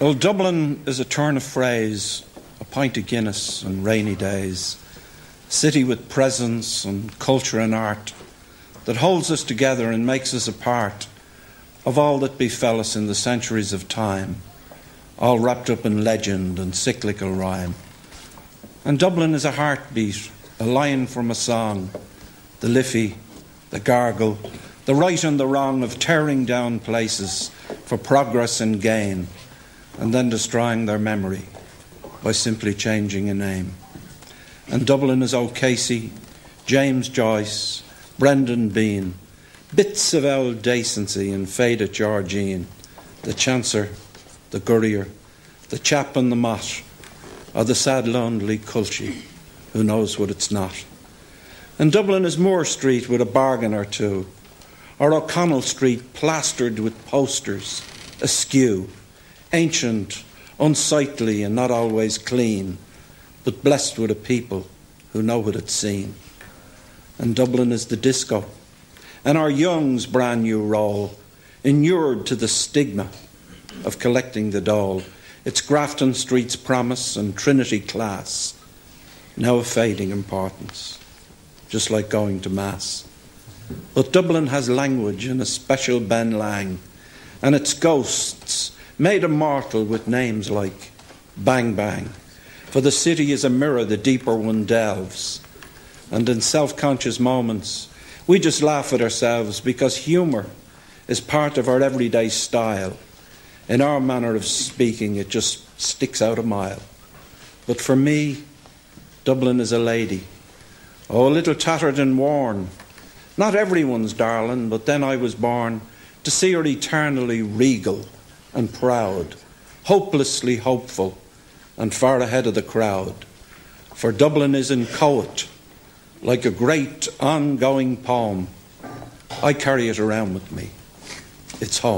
Well, Dublin is a turn of phrase, a pint of Guinness and rainy days, city with presence and culture and art that holds us together and makes us a part of all that befell us in the centuries of time, all wrapped up in legend and cyclical rhyme. And Dublin is a heartbeat, a line from a song, the Liffey, the gargle, the right and the wrong of tearing down places for progress and gain, and then destroying their memory by simply changing a name. And Dublin is O'Casey, James Joyce, Brendan Behan, bits of old decency and faded Georgian, the chancer, the gurrier, the chap and the mott, or the sad lonely culchie who knows what it's not. And Dublin is Moore Street with a bargain or two, or O'Connell Street plastered with posters, askew, ancient, unsightly, and not always clean, but blessed with a people who know what it's seen. And Dublin is the disco, and our young's brand new role, inured to the stigma of collecting the dole. It's Grafton Street's promise and Trinity class, now of fading importance, just like going to Mass. But Dublin has language and a special Ben Lang, and its ghosts made immortal with names like Bang Bang. For the city is a mirror the deeper one delves. And in self conscious moments, we just laugh at ourselves because humour is part of our everyday style. In our manner of speaking, it just sticks out a mile. But for me, Dublin is a lady. Oh, a little tattered and worn. Not everyone's darling, but then I was born to see her eternally regal and proud, hopelessly hopeful, and far ahead of the crowd. For Dublin is in coat, like a great ongoing poem. I carry it around with me. It's home.